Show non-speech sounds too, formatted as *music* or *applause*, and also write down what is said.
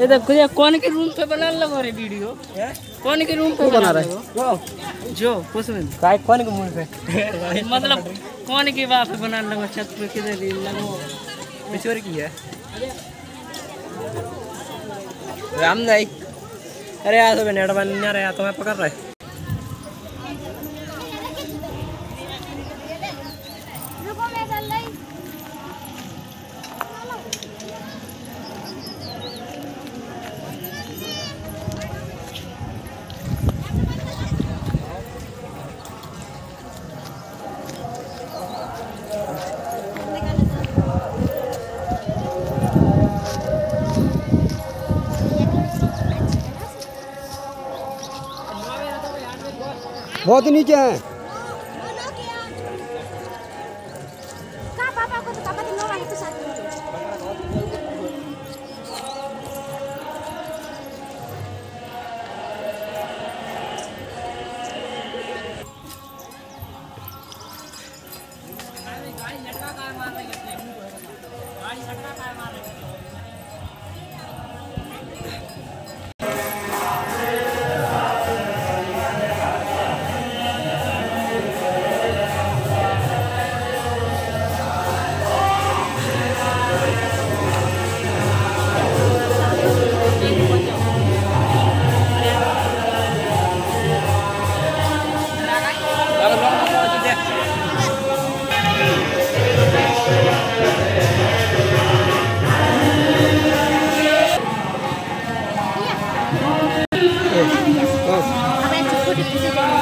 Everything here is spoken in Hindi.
ये देखो ये कौन के रूम पे बना लगो रे वीडियो कौन के रूम पे बना रहे हो। जो कुछ में काय कौन के मुँह पे? *laughs* मतलब कौन की बात पे बना लगो छत पे किधर लगो किशोर की है। राम नाइक अरे यार तो नेट बन नहीं रहा तो मैं पकड़ रहा है। बहुत नीचे है। de Portugal.